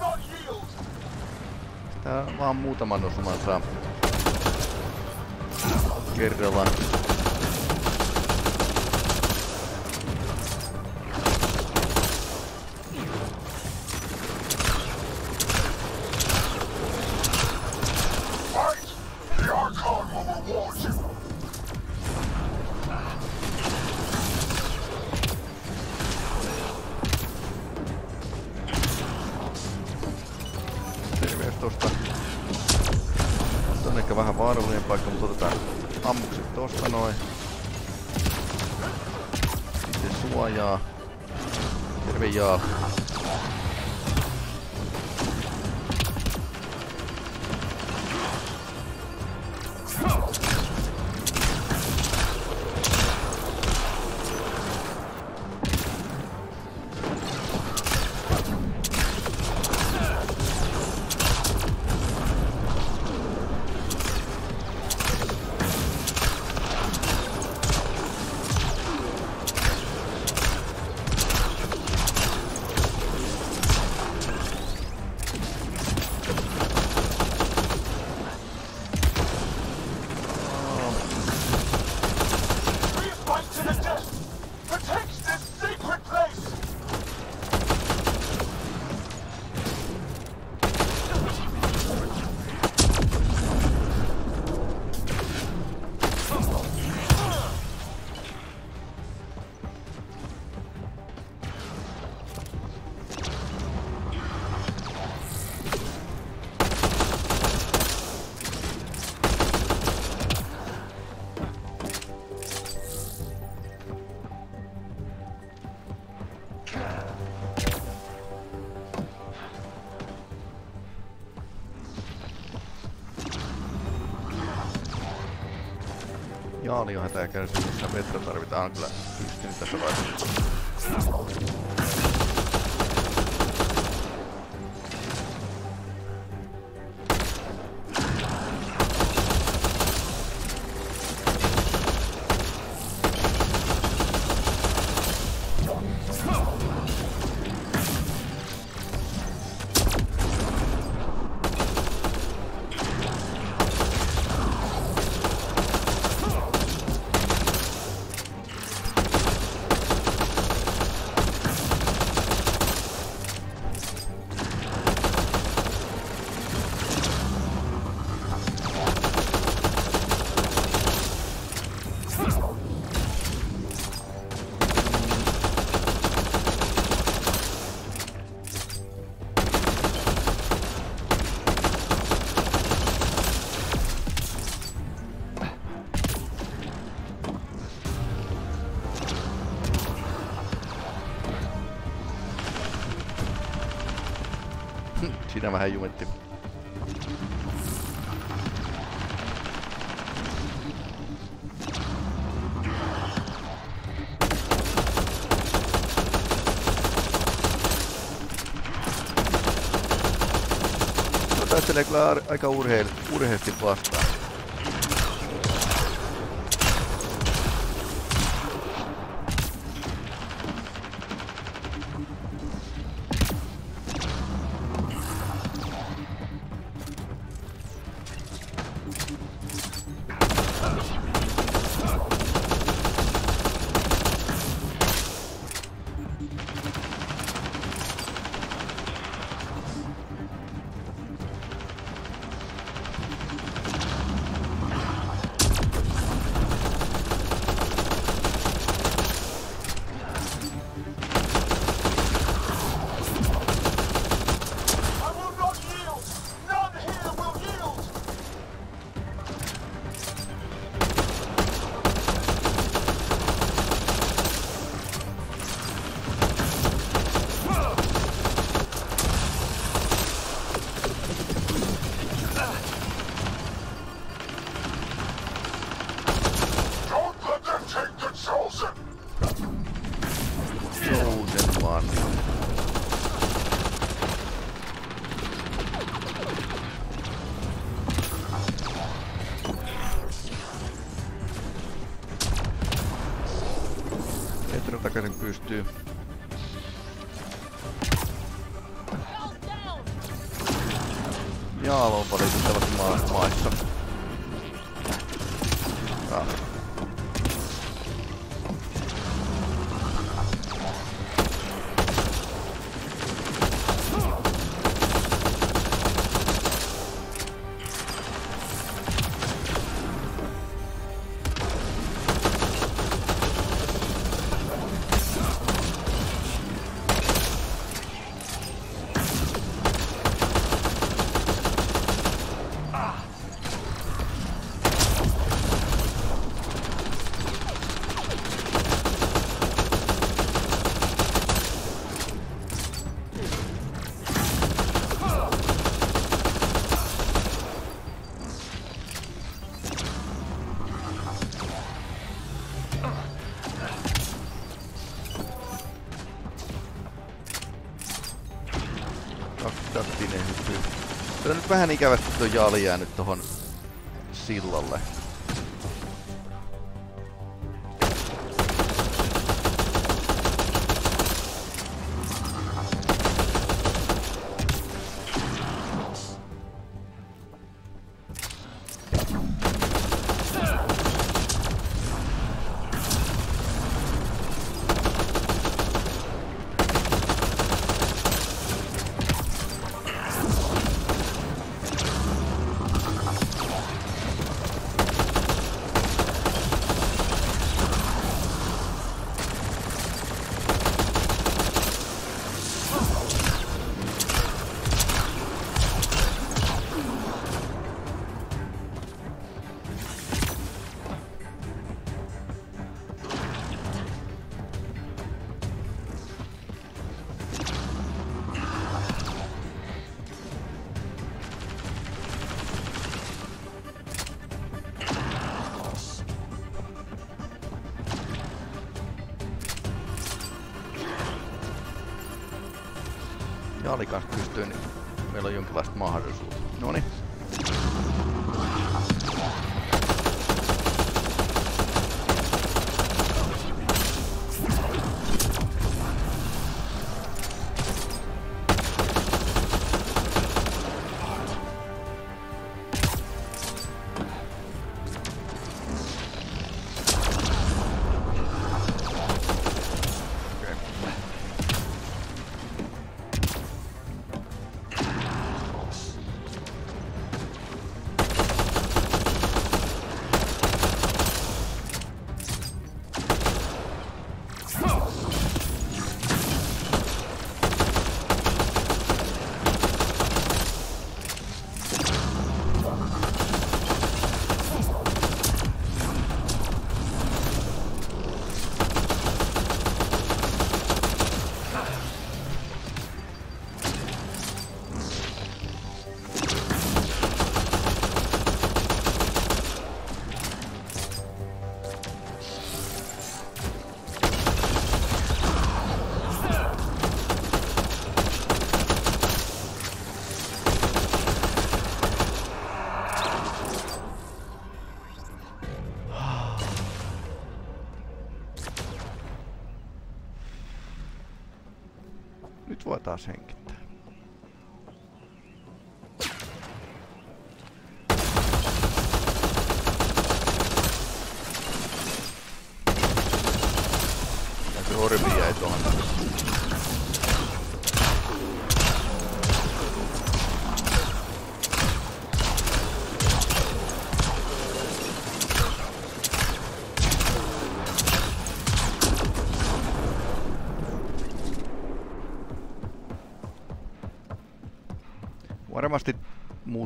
Not yield! Tää vaan muutaman osuman saa kerrallaan. Jaani niin on hätää kärsimässä. Metro tarvitaan kyllä pystyyn tässä vaiheessa. aika urheil, urheiltiin vaan. Vähän ikävästi tuo Jali jäänyt tohon sillalle. Jali kanssa pystyy, niin meillä on jonkinlaista mahdollisuutta. Noniin. Nyt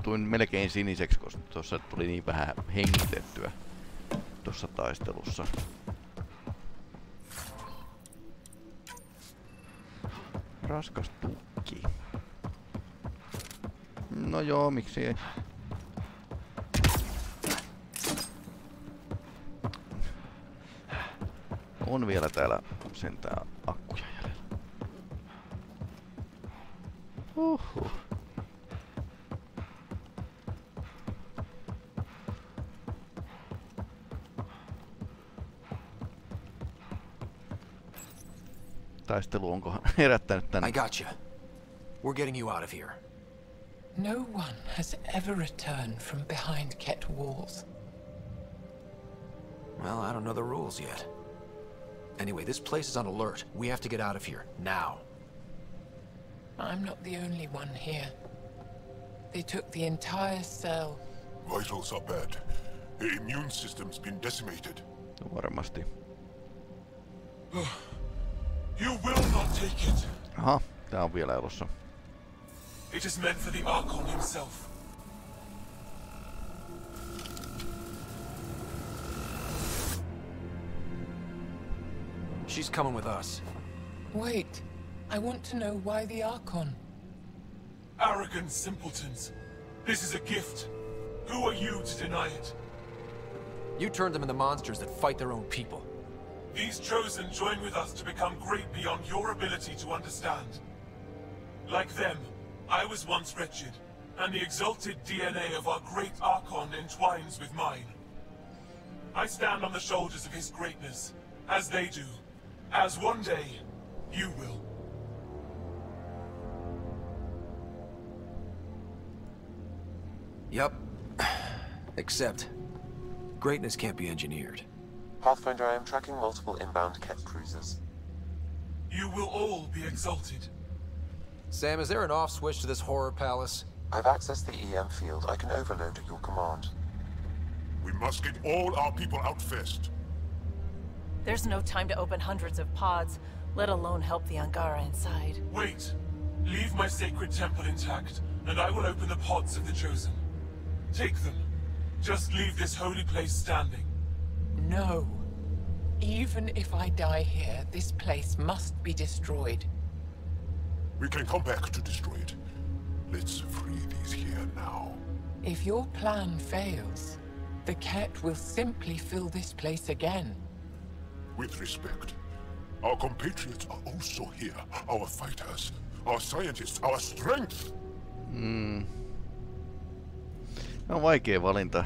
muutuin melkein siniseksi, koska tuossa tuli niin vähän hengitettyä tuossa taistelussa. Raskas tukki. No joo, miksi ei. On vielä täällä sentään akkuja jäljellä. Uhuh. Taistelu onko herättänyt tänne. I got you. We're getting you out of here. No one has ever returned from behind Kett walls. Well, I don't know the rules yet. Anyway, this place is on alert. We have to get out of here, now. I'm not the only one here. They took the entire cell. Vitals are bad. The immune system's been decimated. Varmasti. You will not take it. Aha, tää on vielä elossa. It is meant for the Archon himself. She's coming with us. Wait, I want to know why the Archon. Arrogant simpletons. This is a gift. Who are you to deny it? You turned them into monsters that fight their own people. These chosen join with us to become great beyond your ability to understand. Like them, I was once wretched, and the exalted DNA of our great Archon entwines with mine. I stand on the shoulders of his greatness, as they do, as one day you will. Yep. Except, greatness can't be engineered. Pathfinder, I am tracking multiple inbound Kett cruisers. You will all be exalted. Sam, is there an off switch to this horror palace? I've accessed the EM field. I can overload at your command. We must get all our people out first. There's no time to open hundreds of pods, let alone help the Angara inside. Wait. Leave my sacred temple intact, and I will open the pods of the Chosen. Take them. Just leave this holy place standing. No. Even if I die here, this place must be destroyed. We can come back to destroy it. Let's free these here now. If your plan fails, the Kett will simply fill this place again. With respect, our compatriots are also here. Our fighters, our scientists, our strength. Mm. On vaikea valinta.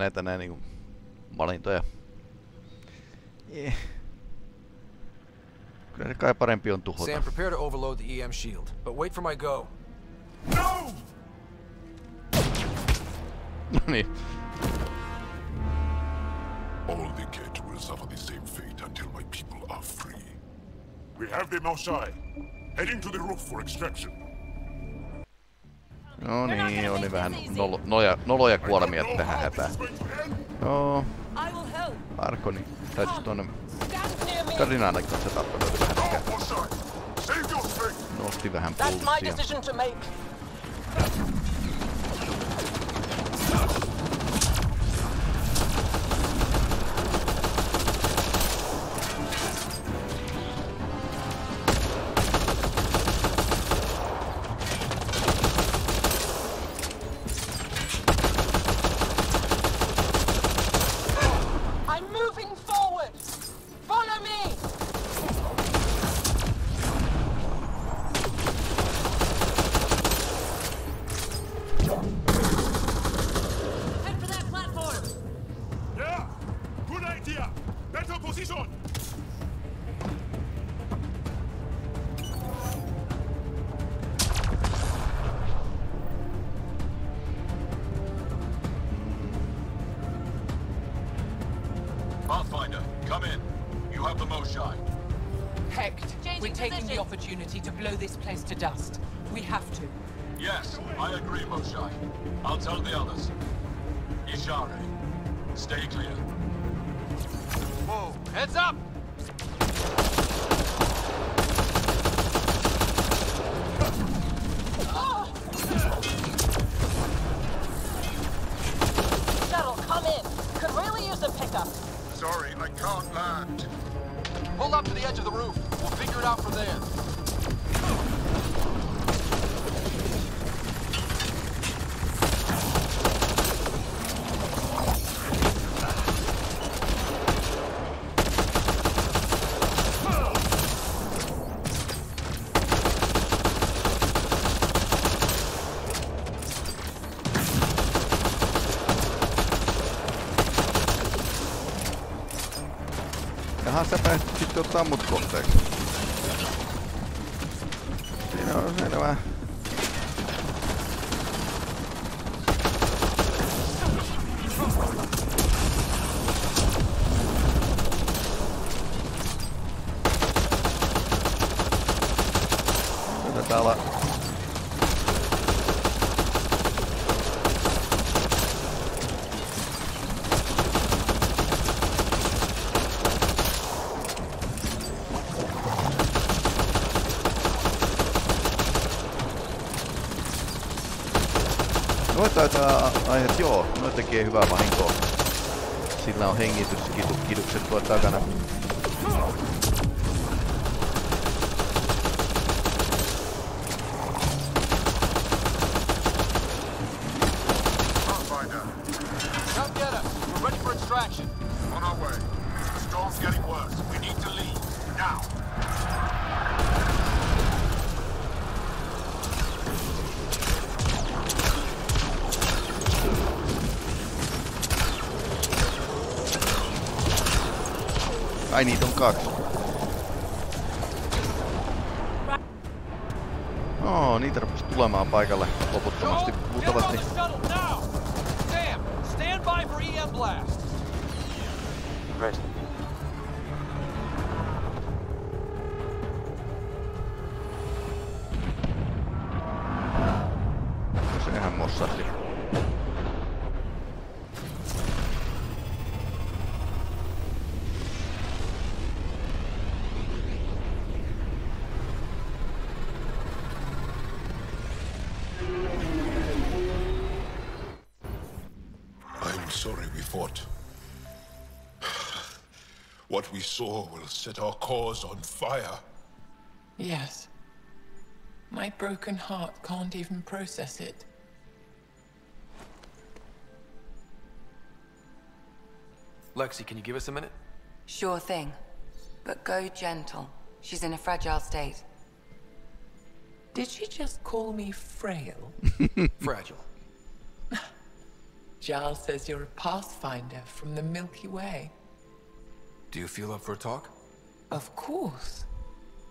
Näitä näin niinku valintoja. Eh. Kyllä se kai parempi on tuhota. Sam, prepare to overload the EM shield, but wait for my go. No! No niin. All the Kett will suffer the same fate until my people are free. We have them outside. Heading to the roof for extraction. No niin, on niin vähän nolo, noja, noloja kuolemia tähän hätään. Joo. Arkoni. Tai siis tuonne... Karinaana kanssa tappeluita vähän sekä. Nosti vähän pulssia. Pääsit sitten että joo, noin tekee hyvää vahinkoa. Sillä on hengitys kidukset tuo takana. Sorry we fought. What we saw will set our cause on fire. Yes. My broken heart can't even process it. Lexi, can you give us a minute? Sure thing. But go gentle. She's in a fragile state. Did she just call me frail? Fragile. Giles says you're a pathfinder from the Milky Way. Do you feel up for a talk? Of course.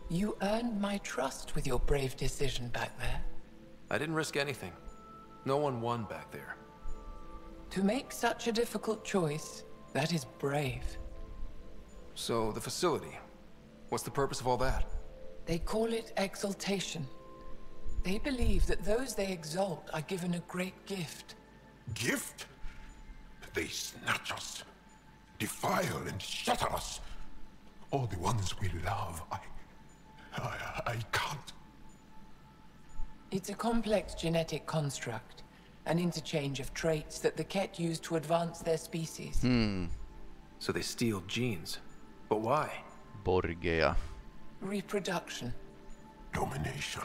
You earned my trust with your brave decision back there. I didn't risk anything. No one won back there. To make such a difficult choice, that is brave. So, the facility. What's the purpose of all that? They call it exaltation. They believe that those they exalt are given a great gift. Gift? They snatch us, defile and shatter us. All the ones we love. I. I, I can't. It's a complex genetic construct, an interchange of traits that the Kett use to advance their species. Hmm. So they steal genes. But why? Borgea. Reproduction. Domination,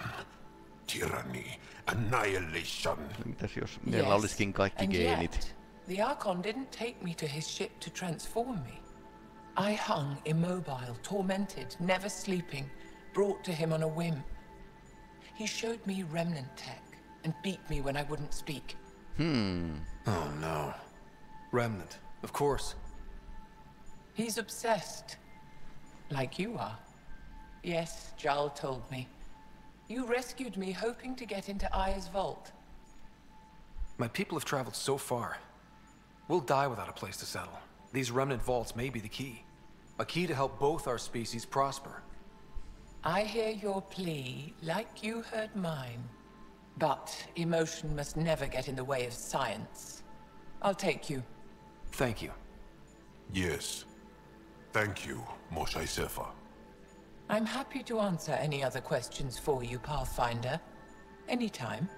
tyranny, annihilation. Mitäs jos meillä olisikin kaikki and geenit? yet, the Archon didn't take me to his ship to transform me. I hung immobile, tormented, never sleeping, brought to him on a whim. He showed me remnant tech and beat me when I wouldn't speak. Hmm. Oh no. Remnant, of course. He's obsessed. Like you are. Yes, Jaal told me. You rescued me hoping to get into Aya's vault. My people have traveled so far. We'll die without a place to settle. These remnant vaults may be the key. A key to help both our species prosper. I hear your plea like you heard mine. But emotion must never get in the way of science. I'll take you. Thank you. Yes. Thank you, Moshae Sefa. I'm happy to answer any other questions for you, Pathfinder. Anytime.